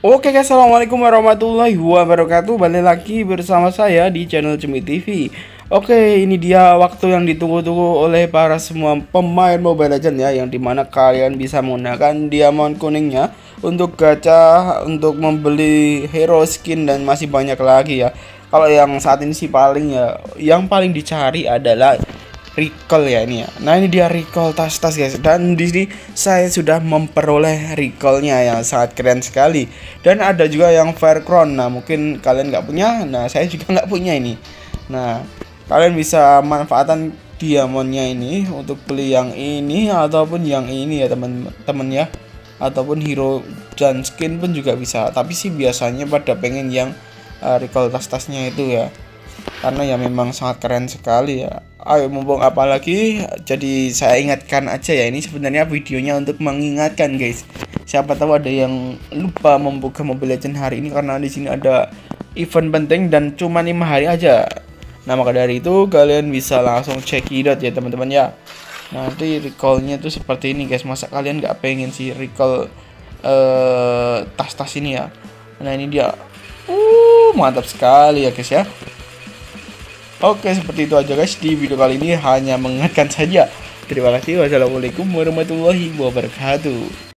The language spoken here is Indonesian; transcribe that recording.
Oke guys, assalamualaikum warahmatullahi wabarakatuh. Balik lagi bersama saya di channel Cemi TV. Oke, ini dia waktu yang ditunggu-tunggu oleh para semua pemain Mobile Legends ya, yang di mana kalian bisa menggunakan diamond kuningnya untuk gacha, untuk membeli hero skin dan masih banyak lagi ya. Kalau yang saat ini sih paling ya, yang paling dicari adalah recall ya ini ya. Nah ini dia recall tas-tas guys. Dan di sini saya sudah memperoleh recallnya yang sangat keren sekali. Dan ada juga yang fair crown. Nah mungkin kalian nggak punya, nah saya juga nggak punya ini. Nah kalian bisa manfaatkan diamondnya ini untuk beli yang ini ataupun yang ini ya teman-teman ya. Ataupun hero dan skin pun juga bisa. Tapi sih biasanya pada pengen yang uh, recall tas-tasnya itu ya. Karena ya memang sangat keren sekali ya ayo mumpung apalagi jadi saya ingatkan aja ya ini sebenarnya videonya untuk mengingatkan guys. Siapa tahu ada yang lupa membuka Mobile Legend hari ini karena di sini ada event penting dan cuma lima hari aja. Nah maka dari itu kalian bisa langsung cekidot ya teman-teman ya. Nanti recallnya tuh seperti ini guys. Masa kalian nggak pengen sih recall uh, tas-tas ini ya? Nah ini dia. Uh mantap sekali ya guys ya Oke seperti itu aja guys di video kali ini hanya mengingatkan saja. Terima kasih. Wassalamualaikum warahmatullahi wabarakatuh.